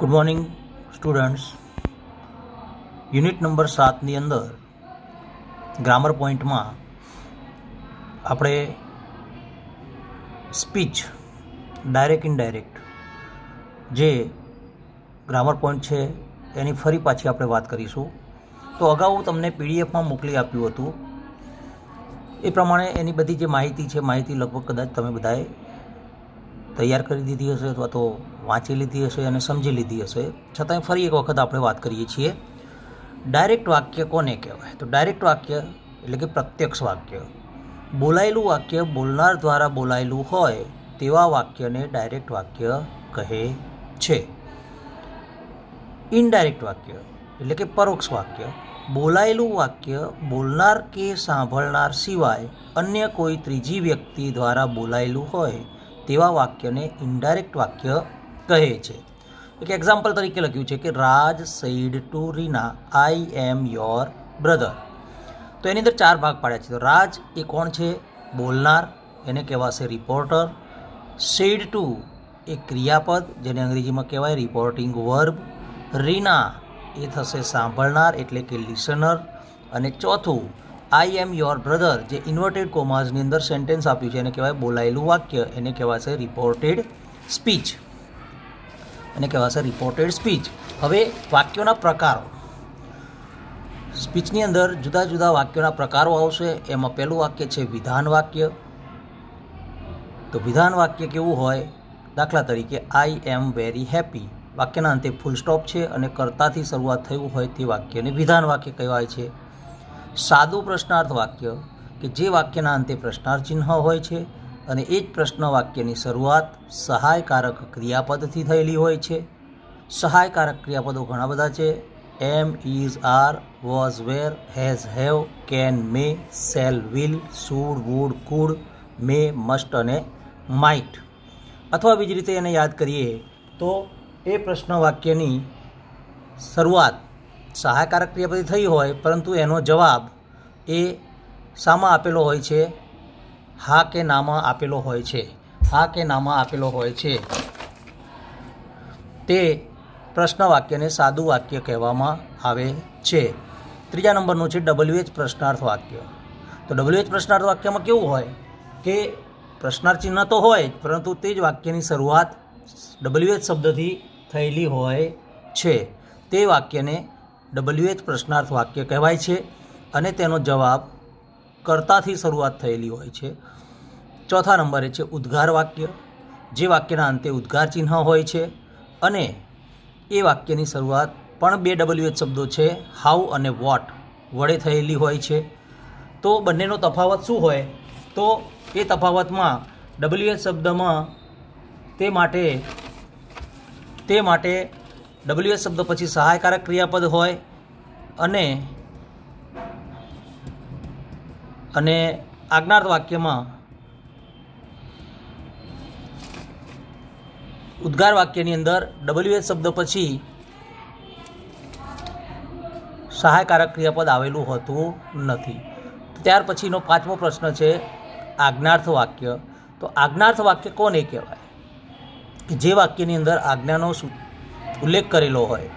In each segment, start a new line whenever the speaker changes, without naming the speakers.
Good morning students unit number સાતની અંદર grammar પોઈન્ટમાં આપણે સ્પીચ ડાયરેક્ટ ઇનડાયરેક્ટ જે ગ્રામર પોઈન્ટ છે, એની ફરી પાછી આપણે વાત કરીશું. તો અગાઉ તમને પીડીએફમાં મોકલી આપ્યું હતું. એ પ્રમાણે એની બધી જે માહિતી છે, માહિતી લગભગ કદાચ તમે બધાએ તૈયાર કરી દીધી હશે અથવા તો વાંચી લીધી હશે અને સમજી લીધી હશે. છતાંય ફરી એક વખત આપણે વાત કરીએ છીએ. ડાયરેક્ટ વાક્ય કોને કહેવાય? તો ડાયરેક્ટ વાક્ય એટલે કે પ્રત્યક્ષ વાક્ય. બોલાયેલું વાક્ય બોલનાર દ્વારા બોલાયેલું હોય તેવા વાક્યને ડાયરેક્ટ વાક્ય કહે છે. ઇનડાયરેક્ટ વાક્ય એટલે કે પરોક્ષ વાક્ય. બોલાયેલું વાક્ય બોલનાર કે સાંભળનાર સિવાય અન્ય કોઈ ત્રીજી વ્યક્તિ દ્વારા બોલાયેલું હોય તેવા વાક્યને ઇનડાયરેક્ટ વાક્ય કહે છે. એક એક્ઝામ્પલ તરીકે લખ્યું છે કે Raj said to Reena I am your brother તો એની અંદર ચાર ભાગ પાડ્યા છે. તો રાજ એ કોણ છે? બોલનાર, એને કહેવાશે રિપોર્ટર સેડ ટુ એ ક્રિયાપદ, જેને અંગ્રેજીમાં કહેવાય રિપોર્ટિંગ વર્બ રીના એ થશે સાંભળનાર, એટલે કે લિસનર અને ચોથું આઈ એમ યોર બ્રધર જે ઇન્વર્ટેડ કોમાઝની અંદર સેન્ટેન્સ આપ્યું છે, એને કહેવાય બોલાયેલું વાક્ય, એને કહેવાશે રિપોર્ટેડ સ્પીચ એને કહેવાશે રિપોર્ટેડ સ્પીચ હવે વાક્યોના પ્રકારો. સ્પીચની અંદર જુદા જુદા વાક્યોના પ્રકારો આવશે. એમાં પહેલું વાક્ય છે વિધાન વાક્ય. તો વિધાન વાક્ય કેવું હોય? દાખલા તરીકે આઈ એમ વેરી હેપી વાક્યના અંતે ફૂલ સ્ટોપ છે અને કર્તાથી શરૂઆત થયું હોય તે વાક્યને વિધાન વાક્ય કહેવાય છે. સાદું પ્રશ્નાર્થ વાક્ય કે જે વાક્યના અંતે પ્રશ્નાર્થ ચિહ્ન હોય છે. અને એ જ પ્રશ્ન વાક્યની શરૂઆત સહાયકારક ક્રિયાપદથી થયેલી હોય છે. સહાયકારક ક્રિયાપદો ઘણા બધા છે. Am is are, was, were, has, have, can, may, shall, will, should, would, could, may, must અને માઇટ. અથવા બીજી રીતે એને યાદ કરીએ તો એ પ્રશ્ન વાક્યની શરૂઆત સહાયકારક ક્રિયાપદથી થઈ હોય, પરંતુ એનો જવાબ એ શામાં આપેલો હોય છે હા કે નામાં આપેલો હોય છે. હા કે નામાં આપેલો હોય છે. તે પ્રશ્ન વાક્યને સાદું વાક્ય કહેવામાં આવે છે. ત્રીજા નંબરનું છે ડબલ્યુએચ પ્રશ્નાર્થ વાક્ય. તો ડબલ્યુએચ પ્રશ્નાર્થ વાક્યમાં કેવું હોય? કે પ્રશ્નાર્થ ચિહ્ન તો હોય પરંતુ તે જ વાક્યની શરૂઆત ડબલ્યુએચ શબ્દથી થયેલી હોય છે. તે વાક્યને ડબલ્યુએચ પ્રશ્નાર્થ વાક્ય કહેવાય છે અને તેનો જવાબ કર્તાથી શરૂઆત થયેલી હોય છે. ચોથા નંબરે છે ઉદ્ગાર વાક્ય. જે વાક્યના અંતે ઉદ્ગાર ચિહ્ન હોય છે અને એ વાક્યની શરૂઆત પણ બે ડબલ્યુએચ શબ્દો છે હાઉ અને વોટ વડે થયેલી હોય છે. તો બંનેનો તફાવત શું હોય? તો એ તફાવતમાં ડબલ્યુએચ શબ્દમાં તે માટે તે માટે ડબલ્યુએચ શબ્દ પછી સહાયકારક ક્રિયાપદ હોય અને અને આજ્ઞાર્થ વાક્યમાં ઉદ્ગાર વાક્યની અંદર ડબલ્યુએચ શબ્દ પછી સહાયકારક ક્રિયાપદ આવેલું હોતું નથી. ત્યાર પછીનો પાંચમો પ્રશ્ન છે આજ્ઞાર્થ વાક્ય. તો આજ્ઞાર્થ વાક્ય કોને કહેવાય? કે જે વાક્યની અંદર આજ્ઞાનો ઉલ્લેખ કરેલો હોય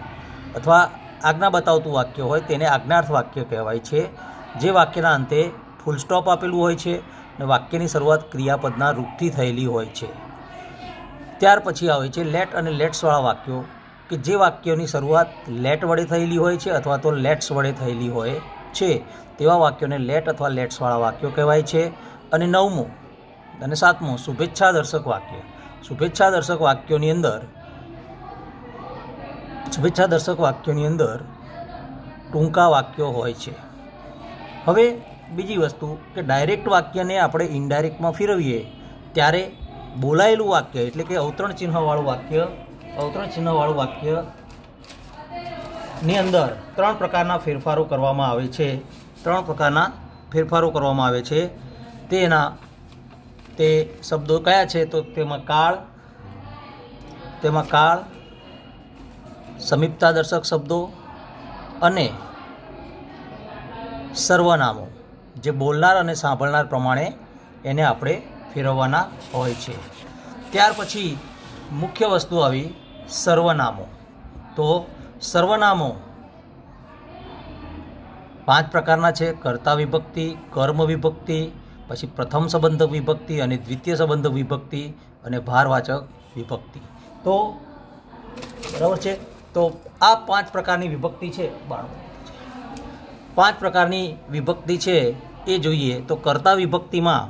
અથવા આજ્ઞા બતાવતું વાક્ય હોય તેને આજ્ઞાર્થ વાક્ય કહેવાય છે. જે વાક્યના અંતે ફૂલ સ્ટોપ આપેલું હોય છે અને વાક્યની શરૂઆત ક્રિયાપદના રૂપથી થયેલી હોય છે. ત્યાર પછી આવે છે લેટ અને લેટ્સવાળા વાક્યો, કે જે વાક્યોની શરૂઆત લેટ વડે થયેલી હોય છે અથવા તો લેટ્સ વડે થયેલી હોય છે. તેવા વાક્યોને લેટ અથવા લેટ્સવાળા વાક્યો કહેવાય છે. અને નવમું અને સાતમું, શુભેચ્છા દર્શક વાક્ય. શુભેચ્છા દર્શક વાક્યોની અંદર, શુભેચ્છા દર્શક વાક્યોની અંદર ટૂંકા વાક્યો હોય છે. હવે બીજી વસ્તુ કે ડાયરેક્ટ વાક્યને આપણે ઇનડાયરેક્ટમાં ફેરવીએ, ત્યારે બોલાયેલું વાક્ય એટલે કે અવતરણ ચિહ્નવાળું વાક્ય, અવતરણ ચિહ્નવાળું વાક્યની અંદર ત્રણ પ્રકારના ફેરફારો કરવામાં આવે છે. ત્રણ પ્રકારના ફેરફારો કરવામાં આવે છે. તેના, તે શબ્દો કયા છે તો તેમાં કાળ તેમાં કાળ, સમીપતા દર્શક શબ્દો અને સર્વનામો. જે બોલનાર અને સાંભળનાર પ્રમાણે એને આપણે ફેરવવાના હોય છે. ત્યાર પછી મુખ્ય વસ્તુ આવી સર્વનામો. તો સર્વનામો પાંચ પ્રકારના છે. કર્તા વિભક્તિ, કર્મ વિભક્તિ, પછી પ્રથમ સંબંધક વિભક્તિ અને દ્વિતીય સંબંધક વિભક્તિ અને ભારવાચક વિભક્તિ. તો બરાબર છે? તો આ પાંચ પ્રકારની વિભક્તિ છે. બાળકો પાંચ પ્રકારની વિભક્તિ છે. એ જોઈએ તો કર્તા વિભક્તિમાં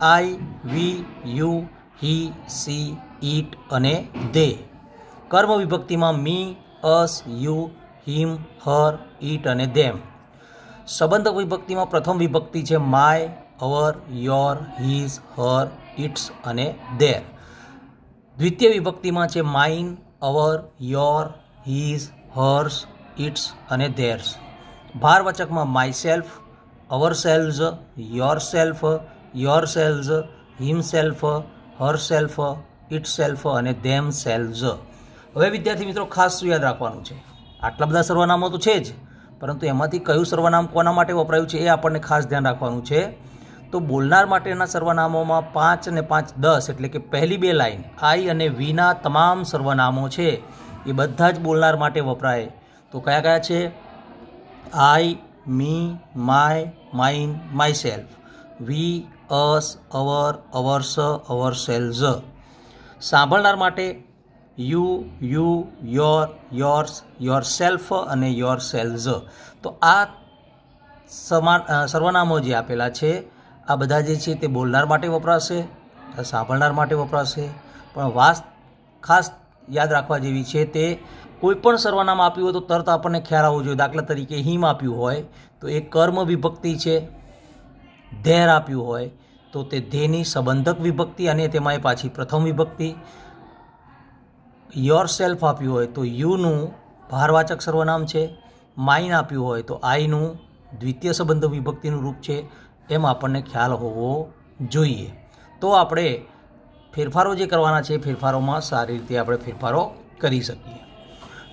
I, we, you, he, C, ઈટ અને દે. કર્મ વિભક્તિમાં મી, અસ, યુ, હિમ, હર, ઈટ અને ધેમ સંબંધક વિભક્તિમાં પ્રથમ વિભક્તિ છે my, our, your, his, her, its અને ધેર દ્વિતીય વિભક્તિમાં છે mine, our, your, his, hers, its અને theirs ભારવચકમાં myself ourselves yourself yourselves himself herself itself અને ધેમ સેલ્ઝ હવે વિદ્યાર્થી મિત્રો ખાસ યાદ રાખવાનું છે. આટલા બધા સર્વનામો તો છે જ, પરંતુ એમાંથી કયું સર્વનામ કોના માટે વપરાયું છે એ આપણને ખાસ ધ્યાન રાખવાનું છે. તો બોલનાર માટેના સર્વનામોમાં પાંચ અને પાંચ દસ એટલે કે પહેલી બે લાઈન, આઈ અને વીના તમામ સર્વનામો છે. એ બધા જ બોલનાર માટે વપરાય. તો કયા કયા છે? I me my mine myself we us our ours ourselves સાંભળનાર માટે you you your yours yourself અને યોર સેલ્ઝ તો આ સમાન સર્વનામો જે આપેલા છે, આ બધા જે છે તે બોલનાર માટે વપરાશે સાંભળનાર માટે વપરાશે. પણ વાસ ખાસ યાદ રાખવા જેવી છે તે કોઈ પણ સર્વનામ આપ્યું હોય તો તરત આપણને ખ્યાલ આવવો જોઈએ. દાખલા તરીકે હિમ આપ્યું હોય તો એ કર્મ વિભક્તિ છે. ધેર આપ્યું હોય તો તે ધેની સંબંધક વિભક્તિ અને તેમાં એ પાછી પ્રથમ વિભક્તિ. યોર સેલ્ફ આપ્યું હોય તો યુનું ભારવાચક સર્વનામ છે. માઇન આપ્યું હોય તો આઈનું દ્વિતીય સંબંધ વિભક્તિનું રૂપ છે. એમ આપણને ખ્યાલ હોવો જોઈએ. તો આપણે ફેરફારો જે કરવાના છે ફેરફારોમાં સારી રીતે આપણે ફેરફારો કરી શકીએ.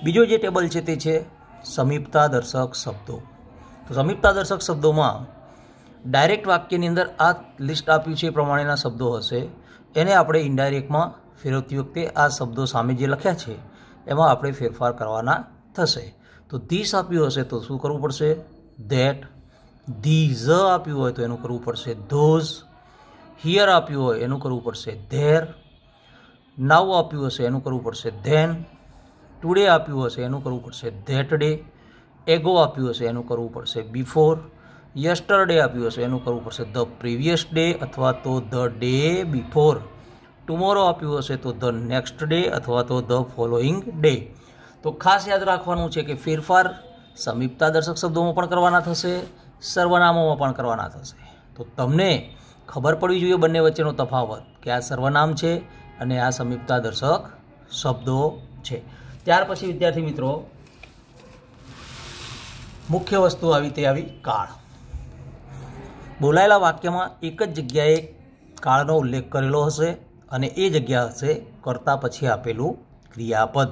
બીજો જે ટેબલ છે તે છે સમીપતા દર્શક શબ્દો. તો સમીપતા દર્શક શબ્દોમાં ડાયરેક્ટ વાક્યની અંદર આ લિસ્ટ આપ્યું છે એ પ્રમાણેના શબ્દો હશે. એને આપણે ઇન્ડાયરેક્ટમાં ફેરવતી વખતે આ શબ્દો સામે જે લખ્યા છે, એમાં આપણે ફેરફાર કરવાના થશે. તો ધીસ આપ્યું હશે તો શું કરવું પડશે? ધેટ ધીઝ આપ્યું હોય તો એનું કરવું પડશે. ધોઝ હિયર આપ્યું હોય એનું કરવું પડશે. ધેર નાવ આપ્યું હશે એનું કરવું પડશે. ધેન ટુડે આપ્યું હશે, એનું કરવું પડશે ધેટ ડે એગો આપ્યું હશે, એનું કરવું પડશે બિફોર યસ્ટરડે આપ્યું હશે, એનું કરવું પડશે ધ પ્રીવિયસ ડે અથવા તો ધ ડે બિફોર ટુમોરો આપ્યું હશે તો ધ નેક્સ્ટ ડે અથવા તો ધ ફોલોઈંગ ડે તો ખાસ યાદ રાખવાનું છે કે ફેરફાર સમીપતા દર્શક શબ્દોમાં પણ કરવાના થશે, સર્વનામોમાં પણ કરવાના થશે. તો તમને ખબર પડવી જોઈએ બંને વચ્ચેનો તફાવત કે આ સર્વનામ છે અને આ સમીપતા દર્શક શબ્દો છે. ત્યાર પછી, વિદ્યાર્થી મિત્રો, મુખ્ય વસ્તુ આવી તે આવી કાળ. બોલાયેલા વાક્યમાં એક જ જગ્યાએ કાળનો ઉલ્લેખ કરેલો હશે અને એ જગ્યા હશે કરતા પછી આપેલું ક્રિયાપદ.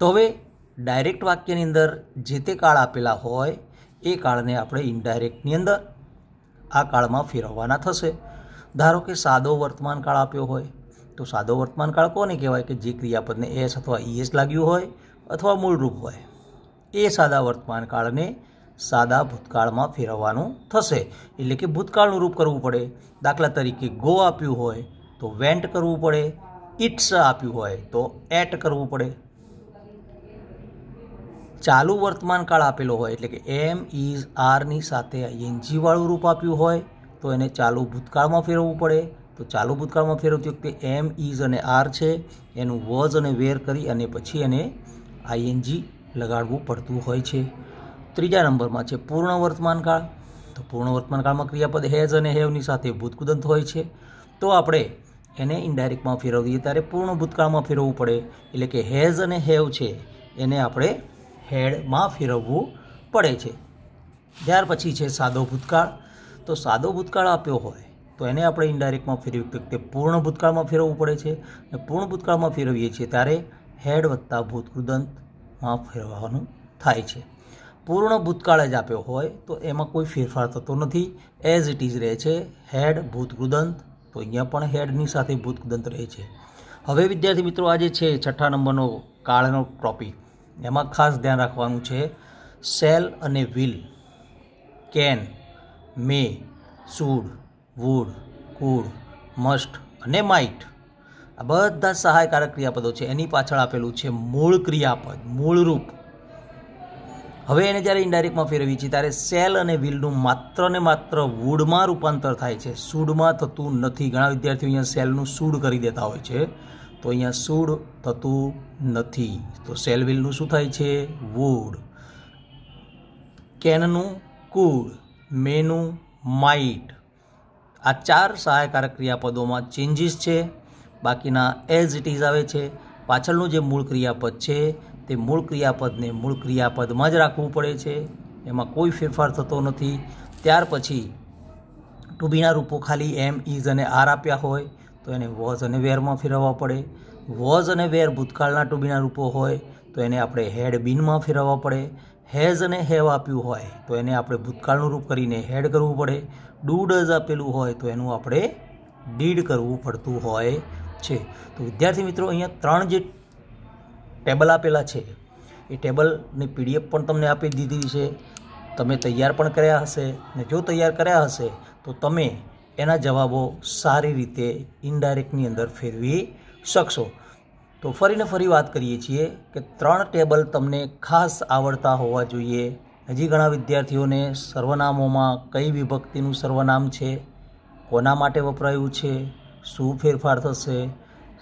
તો હવે, ડાયરેક્ટ વાક્યની અંદર જે તે કાળ આપેલા હોય, એ કાળને આપણે ઇનડાયરેક્ટની અંદર આ કાળમાં ફેરવવાના થશે. ધારો કે સાદો વર્તમાન કાળ આપ્યો હોય તો સાદો વર્તમાન કાળ કોને કહેવાય? કે જે ક્રિયાપદને એસ અથવા ઈએસ લાગ્યું હોય અથવા મૂળરૂપ હોય. એ સાદા વર્તમાન કાળને સાદા ભૂતકાળમાં ફેરવવાનું થશે. એટલે કે ભૂતકાળનું રૂપ કરવું પડે. દાખલા તરીકે ગો આપ્યું હોય તો વેન્ટ કરવું પડે. ઇટ્સ આપ્યું હોય તો એટ કરવું પડે. ચાલુ વર્તમાન કાળ આપેલો હોય એટલે કે એમ ઇઝ આરની સાથે એનજી વાળું રૂપ આપ્યું હોય તો એને ચાલુ ભૂતકાળમાં ફેરવવું પડે. તો ચાલુ ભૂતકાળમાં ફેરવતી વખતે એમ ઇઝ અને આર છે. એનું વોઝ અને વેર કરી અને પછી એને આઈએનજી લગાડવું પડતું હોય છે. ત્રીજા નંબરમાં છે પૂર્ણ વર્તમાન કાળ. તો પૂર્ણ વર્તમાનકાળમાં ક્રિયાપદ હેઝ અને હેવની સાથે ભૂતકુદંત હોય છે. તો આપણે એને ઇન્ડાયરેક્ટમાં ફેરવીએ ત્યારે પૂર્ણ ભૂતકાળમાં ફેરવવું પડે. એટલે કે હેઝ અને હેવ છે, એને આપણે હેડમાં ફેરવવું પડે છે. ત્યાર પછી છે સાદો ભૂતકાળ. તો સાદો ભૂતકાળ આપ્યો હોય તો એને આપણે ઇન્ડાયરેક્ટમાં ફેરવી કે પૂર્ણ ભૂતકાળમાં ફેરવવું પડે છે. અને પૂર્ણ ભૂતકાળમાં ફેરવીએ છીએ ત્યારે હેડ વત્તા ભૂતકૃદંતમાં ફેરવવાનું થાય છે. પૂર્ણ ભૂતકાળ જ આપ્યો હોય તો એમાં કોઈ ફેરફાર થતો નથી. એઝ ઇટ ઇઝ રહે છે, હેડ ભૂતકૃદંત, તો અહીંયા પણ હેડની સાથે ભૂતકૃદંત રહે છે. હવે વિદ્યાર્થી મિત્રો, આજે છે છઠ્ઠા નંબરનો કાળનો ટોપિક. એમાં ખાસ ધ્યાન રાખવાનું છે, સેલ અને will, can, may, should would could must અને માઇટ. આ બધા સહાયકારક ક્રિયાપદો છે. એની પાછળ આપેલું છે મૂળ ક્રિયાપદ, મૂળ રૂપ. હવે એને જ્યારે ઇન્ડાયરેક્ટમાં ફેરવીએ છીએ, ત્યારે સેલ અને વિલનું માત્ર ને માત્ર વુડમાં રૂપાંતર થાય છે. સૂડમાં થતું નથી. ઘણા વિદ્યાર્થીઓ અહીંયા સેલનું સૂડ કરી દેતા હોય છે. તો અહીંયા સૂડ થતું નથી. તો સેલ વિલનું શું થાય છે? વુડ કેનનું કુડ મેનું માઇટ. આ ચાર સહાયકારક ક્રિયાપદોમાં ચેન્જીસ છે, બાકીના એઝ ઇટ ઇઝ આવે છે. પાછળનું જે મૂળ ક્રિયાપદ છે, તે મૂળ ક્રિયાપદને મૂળ ક્રિયાપદમાં જ રાખવું પડે છે. એમાં કોઈ ફેરફાર થતો નથી. ત્યાર પછી ટુ બીના રૂપો ખાલી એમ ઇઝ અને આર આપ્યા હોય, તો એને વોઝ અને વેરમાં ફેરવવા પડે. વોઝ અને વેર ભૂતકાળના ટુ બીના રૂપો હોય, તો એને આપણે હેડ બીનમાં ફેરવવા પડે. હેઝ અને હેવ આપ્યું હોય તો એને આપણે ભૂતકાળનું રૂપ કરીને હેડ કરવું પડે. ડુ ડઝ આપેલું હોય તો એનું આપણે ડીડ કરવું પડતું હોય છે. તો વિદ્યાર્થી મિત્રો, અહીંયા ત્રણ જે ટેબલ આપેલા છે, એ ટેબલની પીડીએફ પણ તમને આપી દીધી છે. તમે તૈયાર પણ કર્યા હશે ને જો તૈયાર કર્યા હશે તો તમે એના જવાબો સારી રીતે ઇનડાયરેક્ટની અંદર ફેરવી શકશો. તો ફરીને ફરી વાત કરીએ છીએ કે ત્રણ ટેબલ તમને ખાસ આવડતા હોવા જોઈએ. હજી ઘણા વિદ્યાર્થીઓને સર્વનામોમાં કઈ વિભક્તિનું સર્વનામ છે? કોના માટે વપરાયું છે? શું ફેરફાર થશે?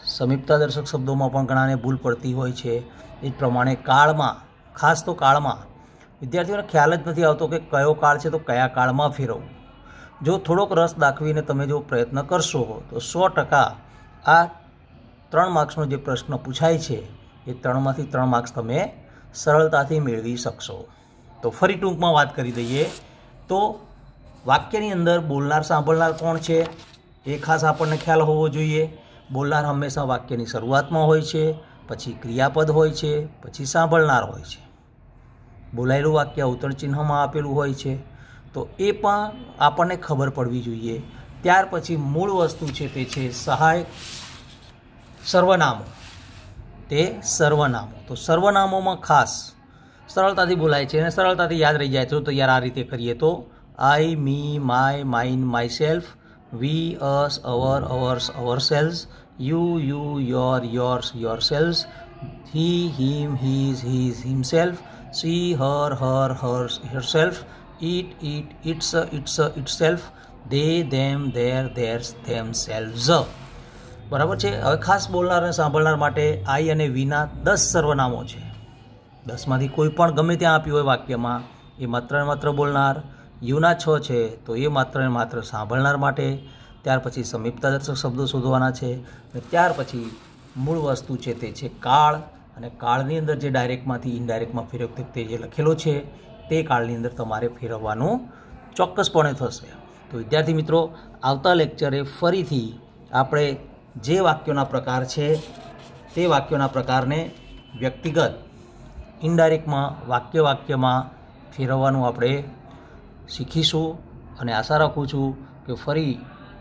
સમીપતા દર્શક શબ્દોમાં પણ ઘણાને ભૂલ પડતી હોય છે. એ જ પ્રમાણે કાળમાં, ખાસ તો કાળમાં, વિદ્યાર્થીઓને ખ્યાલ જ નથી આવતો કે કયો કાળ છે તો કયા કાળમાં ફેરવવું. જો થોડોક રસ દાખવીને તમે જો પ્રયત્ન કરશો તો સો ટકા આ ત્રણ માર્ક્સનો જે પ્રશ્ન પૂછાય છે, એ ત્રણમાંથી ત્રણ માર્ક્સ તમે સરળતાથી મેળવી શકશો. તો ફરી ટૂંકમાં વાત કરી દઈએ. તો વાક્યની અંદર બોલનાર, સાંભળનાર કોણ છે? એ ખાસ આપણને ખ્યાલ હોવો જોઈએ. બોલનાર હંમેશા વાક્યની શરૂઆતમાં હોય છે, પછી ક્રિયાપદ હોય છે, પછી સાંભળનાર હોય છે. બોલાયેલું વાક્ય અવતરણ ચિહ્નમાં આપેલું હોય છે. તો એ પણ આપણને ખબર પડવી જોઈએ. ત્યાર પછી મૂળ વસ્તુ છે તે છે સહાય સર્વનામો. તે સર્વનામો. તો સર્વનામોમાં ખાસ સરળતાથી બોલાય છે અને સરળતાથી યાદ રહી જાય છે. તો આ રીતે કરીએ તો I me my mine myself we us our ours ourselves you you your yours yourself himself she her her hers herself it it its its itself they them their theirs themselves બરાબર છે? હવે ખાસ બોલનાર સાંભળનાર માટે આઈ અને વીના દસ સર્વનામો છે. દસમાંથી કોઈ પણ ગમે ત્યાં આપ્યું હોય વાક્યમાં, એ માત્ર ને માત્ર બોલનાર, યુના છ છે, તો એ માત્ર ને માત્ર સાંભળનાર માટે, ત્યાર પછી સમીપતા દર્શક શબ્દો શોધવાના છે અને ત્યાર પછી મૂળ વસ્તુ છે તે છે કાળ, અને કાળની અંદર જે ડાયરેક્ટમાંથી ઇનડાયરેક્ટમાં ફેરવતી તે જે લખેલો છે, તે કાળની અંદર તમારે ફેરવવાનું ચોક્કસપણે થશે. તો વિદ્યાર્થી મિત્રો, આવતા લેક્ચરે ફરીથી આપણે જે વાક્યોના પ્રકાર છે, તે વાક્યોના પ્રકારને વ્યક્તિગત, ઇનડાયરેક્ટમાં વાક્ય વાક્યમાં ફેરવવાનું આપણે શીખીશું અને આશા રાખું છું કે ફરી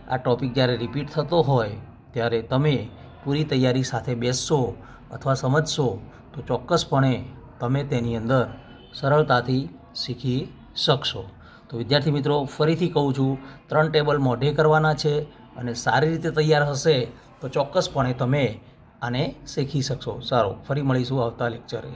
આ ટૉપિક જ્યારે રિપીટ થતો હોય, ત્યારે તમે પૂરી તૈયારી સાથે બેસશો અથવા સમજશો, તો ચોક્કસપણે તમે તેની અંદર સરળતાથી શીખી શકશો. તો વિદ્યાર્થી મિત્રો, ફરીથી કહું છું, ત્રણ ટેબલ મોઢે કરવાના છે. અને સારી રીતે તૈયાર હશે તો ચોક્કસપણે તમે આને શીખી શકશો. સારું, ફરી મળીશું આવતા લેક્ચરે